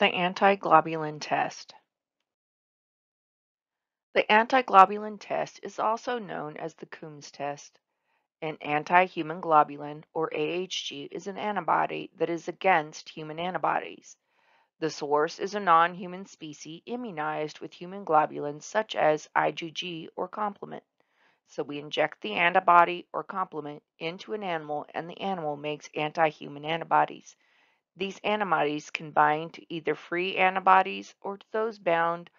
The antiglobulin test. The antiglobulin test is also known as the Coombs test. An anti-human globulin, or AHG, is an antibody that is against human antibodies. The source is a non-human species immunized with human globulins such as IgG or complement. So we inject the antibody or complement into an animal and the animal makes anti-human antibodies. These antibodies can bind to either free antibodies or to those bound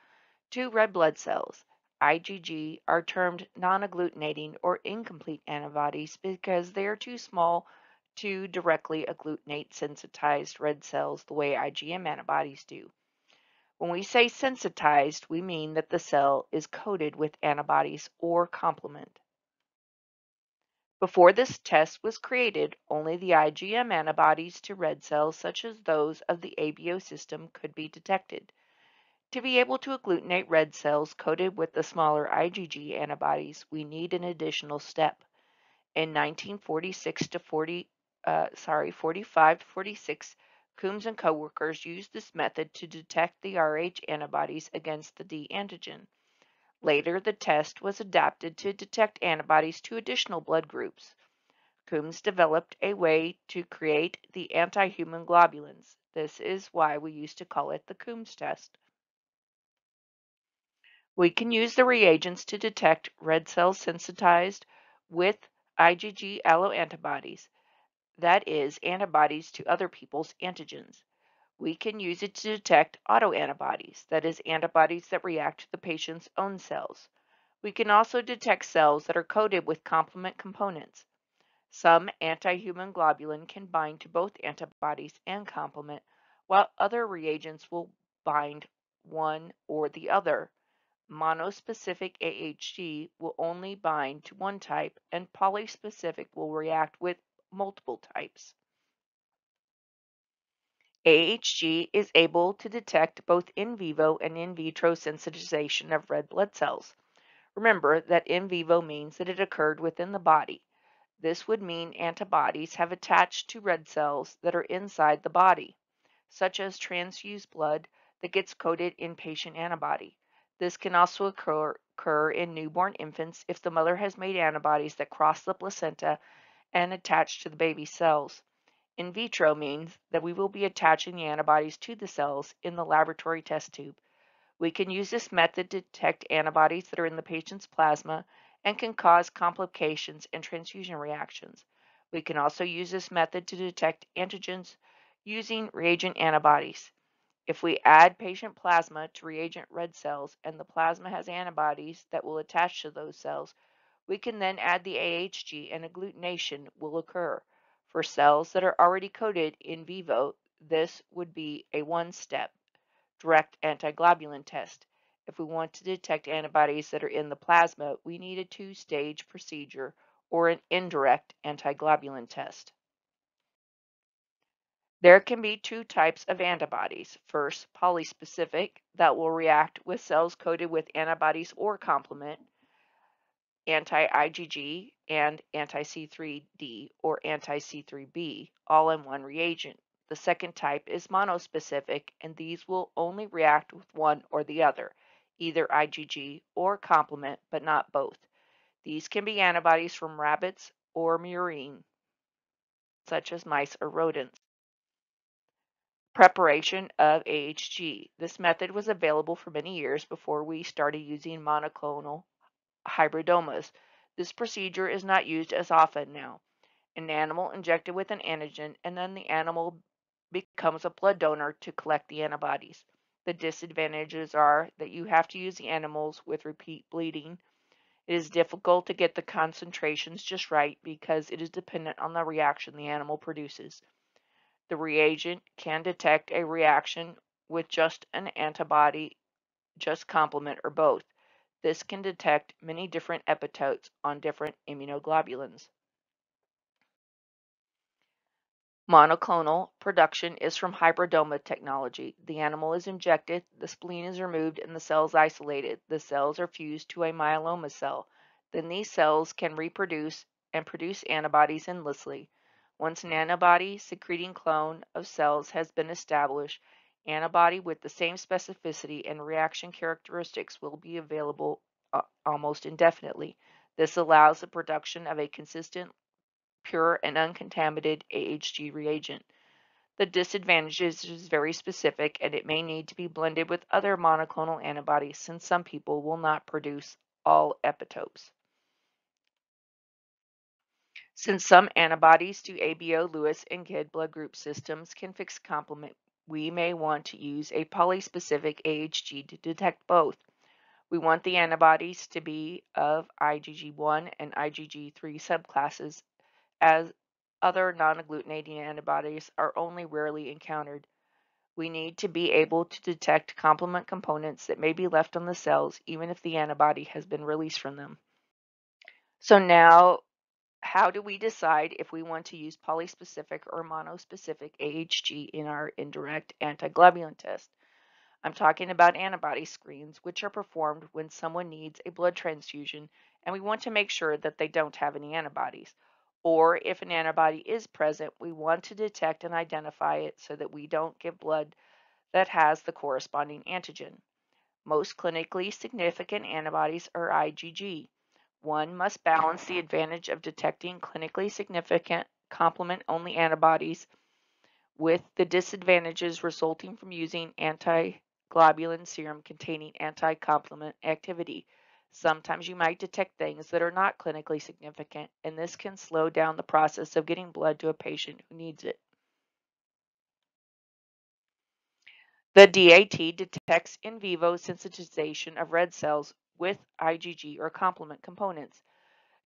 to red blood cells. IgG are termed non-agglutinating or incomplete antibodies because they are too small to directly agglutinate sensitized red cells the way IgM antibodies do. When we say sensitized, we mean that the cell is coated with antibodies or complement. Before this test was created, only the IgM antibodies to red cells, such as those of the ABO system, could be detected. To be able to agglutinate red cells coated with the smaller IgG antibodies, we need an additional step. In 1946 to 40, uh, sorry, 45 to 46, Coombs and coworkers used this method to detect the Rh antibodies against the D antigen. Later, the test was adapted to detect antibodies to additional blood groups. Coombs developed a way to create the anti-human globulins. This is why we used to call it the Coombs test. We can use the reagents to detect red cells sensitized with IgG alloantibodies, that is, antibodies to other people's antigens. We can use it to detect autoantibodies, that is, antibodies that react to the patient's own cells. We can also detect cells that are coated with complement components. Some anti-human globulin can bind to both antibodies and complement, while other reagents will bind one or the other. Monospecific AHG will only bind to one type, and polyspecific will react with multiple types. AHG is able to detect both in vivo and in vitro sensitization of red blood cells. Remember that in vivo means that it occurred within the body. This would mean antibodies have attached to red cells that are inside the body, such as transfused blood that gets coated in patient antibody. This can also occur, occur in newborn infants if the mother has made antibodies that cross the placenta and attach to the baby's cells. In vitro means that we will be attaching the antibodies to the cells in the laboratory test tube. We can use this method to detect antibodies that are in the patient's plasma and can cause complications and transfusion reactions. We can also use this method to detect antigens using reagent antibodies. If we add patient plasma to reagent red cells and the plasma has antibodies that will attach to those cells, we can then add the AHG and agglutination will occur. For cells that are already coated in vivo, this would be a one-step direct antiglobulin test. If we want to detect antibodies that are in the plasma, we need a two-stage procedure or an indirect antiglobulin test. There can be two types of antibodies. First, polyspecific that will react with cells coated with antibodies or complement, anti-IgG and anti-C3d or anti-C3b, all in one reagent. The second type is monospecific, and these will only react with one or the other, either IgG or complement, but not both. These can be antibodies from rabbits or murine, such as mice or rodents. Preparation of AHG. This method was available for many years before we started using monoclonal hybridomas. This procedure is not used as often now. An animal injected with an antigen and then the animal becomes a blood donor to collect the antibodies. The disadvantages are that you have to use the animals with repeat bleeding. It is difficult to get the concentrations just right because it is dependent on the reaction the animal produces. The reagent can detect a reaction with just an antibody, just complement, or both. This can detect many different epitopes on different immunoglobulins. Monoclonal production is from hybridoma technology. The animal is injected, the spleen is removed, and the cells isolated. The cells are fused to a myeloma cell. Then these cells can reproduce and produce antibodies endlessly. Once an antibody secreting clone of cells has been established, Antibody with the same specificity and reaction characteristics will be available uh, almost indefinitely. This allows the production of a consistent, pure, and uncontaminated AHG reagent. The disadvantages is very specific and it may need to be blended with other monoclonal antibodies since some people will not produce all epitopes. Since some antibodies to ABO, Lewis, and Kidd blood group systems can fix complement, we may want to use a polyspecific AHG to detect both. We want the antibodies to be of IgG1 and IgG3 subclasses as other non-agglutinating antibodies are only rarely encountered. We need to be able to detect complement components that may be left on the cells even if the antibody has been released from them. So now, how do we decide if we want to use polyspecific or monospecific AHG in our indirect antiglobulin test? I'm talking about antibody screens, which are performed when someone needs a blood transfusion and we want to make sure that they don't have any antibodies. Or if an antibody is present, we want to detect and identify it so that we don't give blood that has the corresponding antigen. Most clinically significant antibodies are IgG. One must balance the advantage of detecting clinically significant complement-only antibodies with the disadvantages resulting from using anti-globulin serum containing anti-complement activity. Sometimes you might detect things that are not clinically significant, and this can slow down the process of getting blood to a patient who needs it. The DAT detects in vivo sensitization of red cells with IgG or complement components.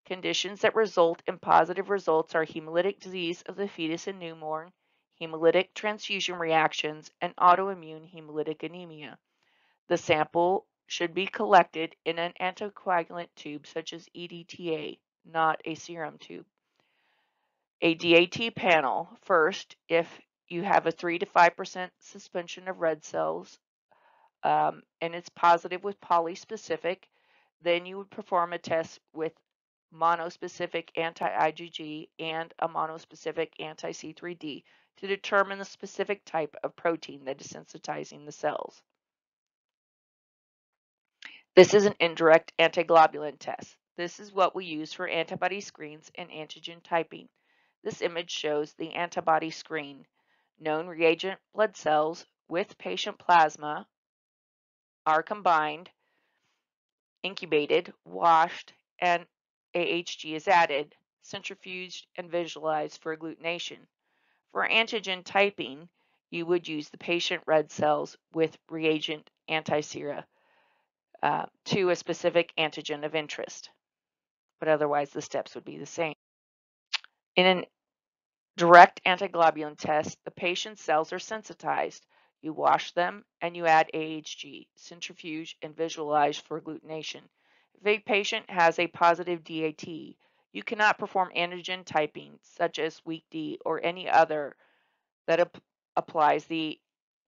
Conditions that result in positive results are hemolytic disease of the fetus and newborn, hemolytic transfusion reactions, and autoimmune hemolytic anemia. The sample should be collected in an anticoagulant tube such as EDTA, not a serum tube. A DAT panel, first, if you have a 3 to 5% suspension of red cells um, and it's positive with polyspecific, then you would perform a test with monospecific anti-IgG and a monospecific anti-C3D to determine the specific type of protein that is sensitizing the cells. This is an indirect antiglobulin test. This is what we use for antibody screens and antigen typing. This image shows the antibody screen. Known reagent blood cells with patient plasma are combined, incubated, washed, and AHG is added, centrifuged, and visualized for agglutination. For antigen typing, you would use the patient red cells with reagent antisera uh, to a specific antigen of interest. But otherwise, the steps would be the same. In an direct antiglobulin test, the patient's cells are sensitized. You wash them and you add AHG, centrifuge, and visualize for agglutination. If a patient has a positive DAT, you cannot perform antigen typing, such as weak D or any other that ap applies the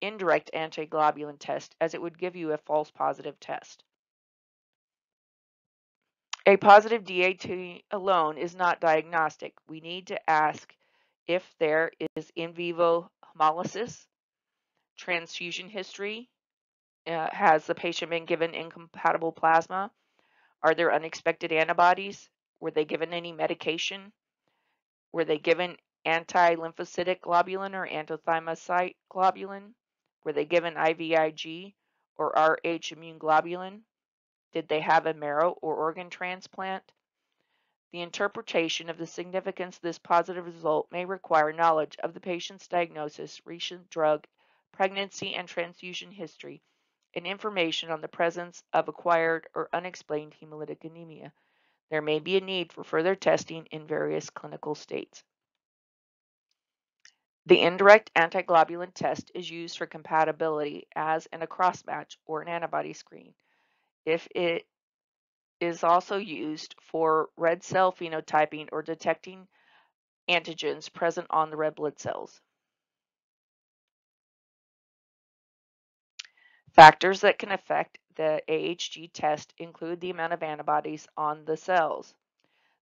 indirect antiglobulin test, as it would give you a false positive test. A positive DAT alone is not diagnostic. We need to ask if there is in vivo hemolysis, transfusion history, uh, has the patient been given incompatible plasma, are there unexpected antibodies, were they given any medication, were they given anti-lymphocytic globulin or antithymocyte globulin, were they given IVIG or RH immune globulin, did they have a marrow or organ transplant? The interpretation of the significance of this positive result may require knowledge of the patient's diagnosis, recent drug, pregnancy, and transfusion history, and information on the presence of acquired or unexplained hemolytic anemia. There may be a need for further testing in various clinical states. The indirect antiglobulin test is used for compatibility as in a crossmatch or an antibody screen if it is also used for red cell phenotyping or detecting antigens present on the red blood cells. Factors that can affect the AHG test include the amount of antibodies on the cells.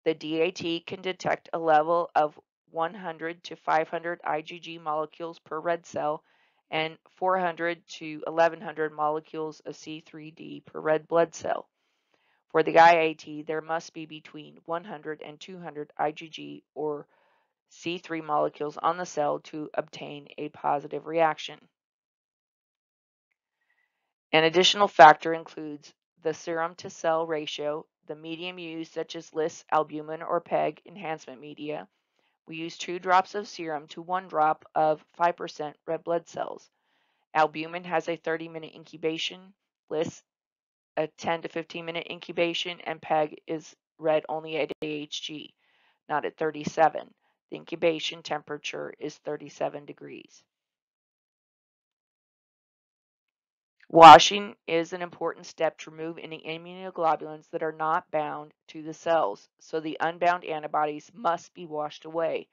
The DAT can detect a level of 100 to 500 IgG molecules per red cell and 400 to 1100 molecules of C3D per red blood cell. For the IAT, there must be between 100 and 200 IgG or C3 molecules on the cell to obtain a positive reaction. An additional factor includes the serum to cell ratio, the medium used such as LIS, albumin, or PEG enhancement media. We use two drops of serum to one drop of 5% red blood cells. Albumin has a 30 minute incubation, LIS a 10 to 15 minute incubation, and PEG is read only at AHG, not at 37. The incubation temperature is 37 degrees. Washing is an important step to remove any immunoglobulins that are not bound to the cells, so the unbound antibodies must be washed away.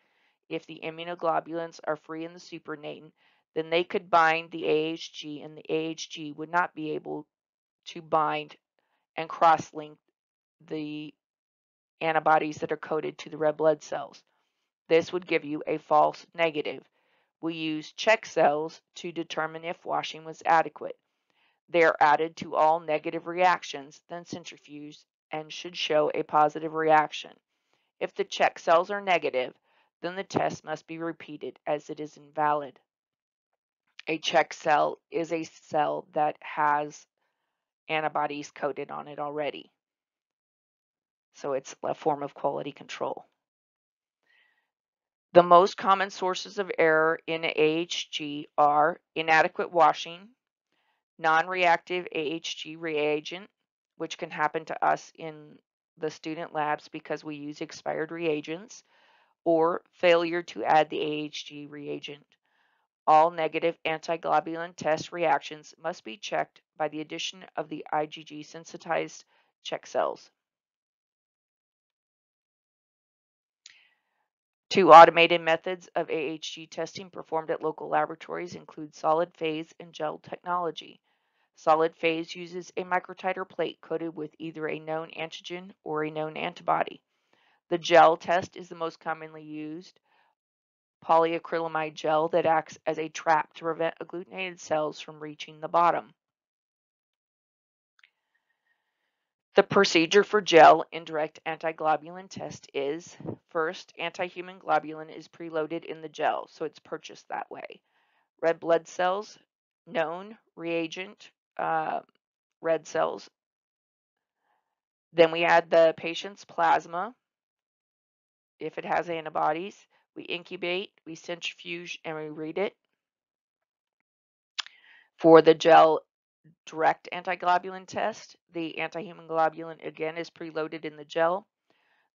If the immunoglobulins are free in the supernatant, then they could bind the AHG and the AHG would not be able to bind and cross-link the antibodies that are coated to the red blood cells. This would give you a false negative. We use check cells to determine if washing was adequate. They are added to all negative reactions, then centrifuged, and should show a positive reaction. If the check cells are negative, then the test must be repeated as it is invalid. A check cell is a cell that has antibodies coated on it already. So it's a form of quality control. The most common sources of error in AHG are inadequate washing, non-reactive AHG reagent, which can happen to us in the student labs because we use expired reagents, or failure to add the AHG reagent. All negative antiglobulin test reactions must be checked by the addition of the IgG sensitized check cells. Two automated methods of AHG testing performed at local laboratories include solid phase and gel technology. Solid phase uses a microtiter plate coated with either a known antigen or a known antibody. The gel test is the most commonly used polyacrylamide gel that acts as a trap to prevent agglutinated cells from reaching the bottom. The procedure for gel indirect antiglobulin test is first, anti-human globulin is preloaded in the gel, so it's purchased that way. Red blood cells, known reagent, uh, red cells. Then we add the patient's plasma, if it has antibodies. We incubate, we centrifuge, and we read it. For the gel direct antiglobulin test, the anti-human globulin again is preloaded in the gel.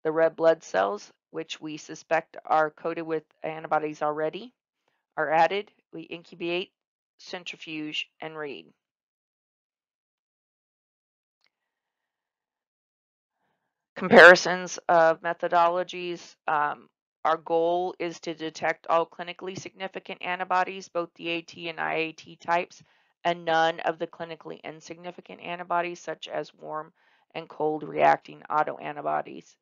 The red blood cells, which we suspect are coated with antibodies already, are added. We incubate, centrifuge, and read. Comparisons of methodologies. Um, our goal is to detect all clinically significant antibodies, both DAT and IAT types, and none of the clinically insignificant antibodies, such as warm and cold reacting autoantibodies.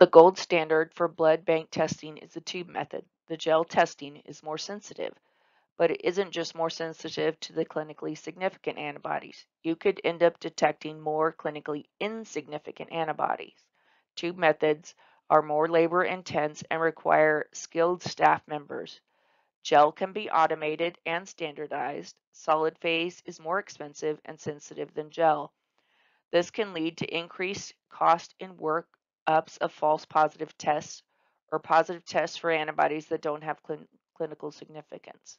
The gold standard for blood bank testing is the tube method. The gel testing is more sensitive but it isn't just more sensitive to the clinically significant antibodies. You could end up detecting more clinically insignificant antibodies. Tube methods are more labor intense and require skilled staff members. Gel can be automated and standardized. Solid phase is more expensive and sensitive than gel. This can lead to increased cost in workups of false positive tests or positive tests for antibodies that don't have cl clinical significance.